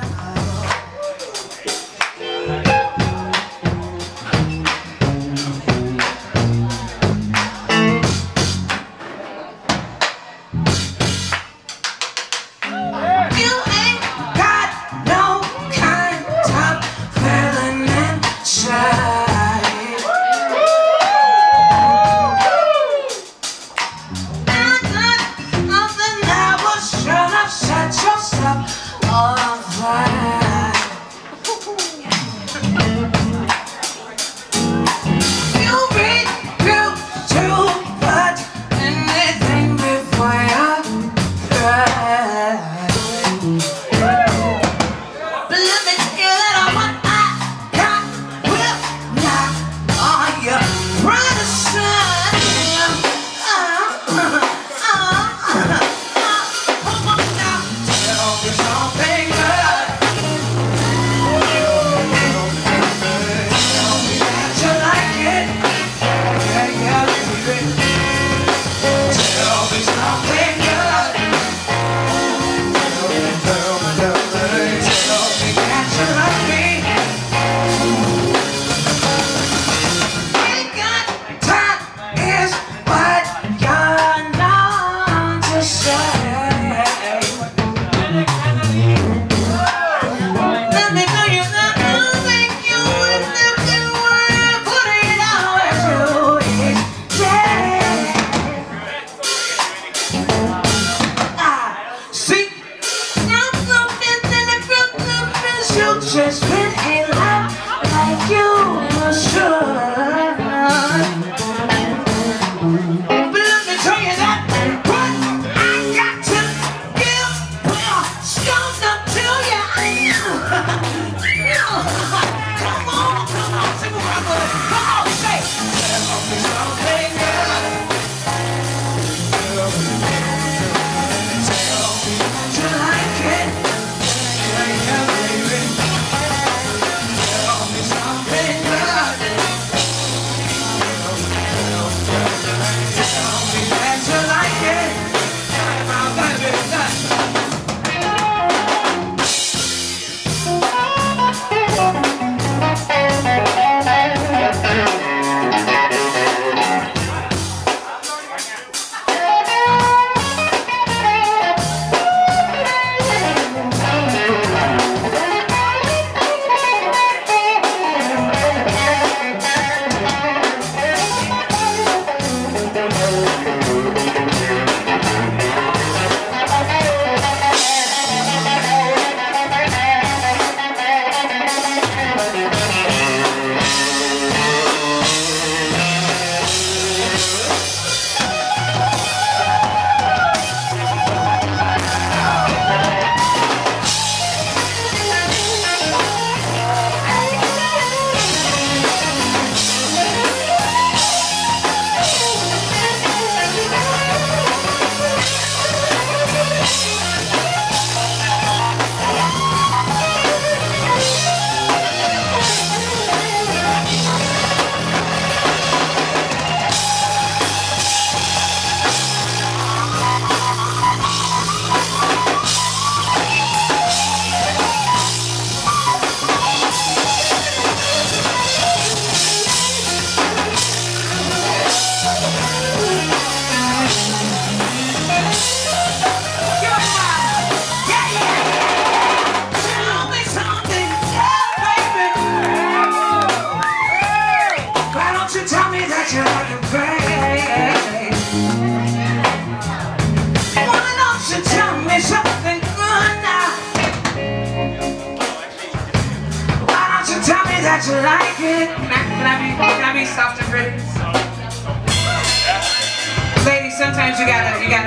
that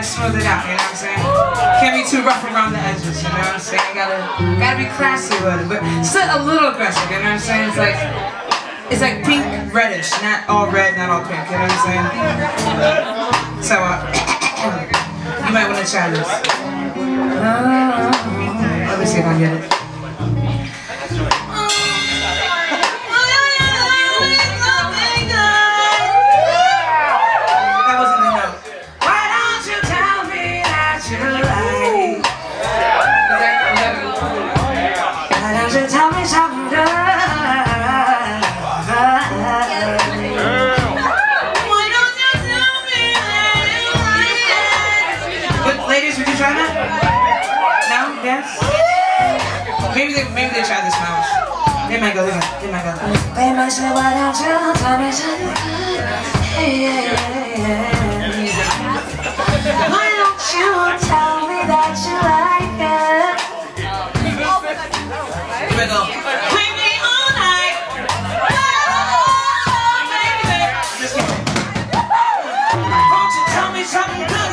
smooth it out, you know what I'm saying? Can't be too rough around the edges, you know what I'm saying? Gotta, gotta be classy with it, but still a little aggressive, you know what I'm saying? It's like, it's like pink reddish, not all red, not all pink, you know what I'm saying? So, uh, you might want to try this. Uh, let me see if I get it. Maybe they, maybe they tried this mouse. They might go there. They might go there. They might say, why don't you tell me something? Why don't you tell me that you like it? Here we go. Something good?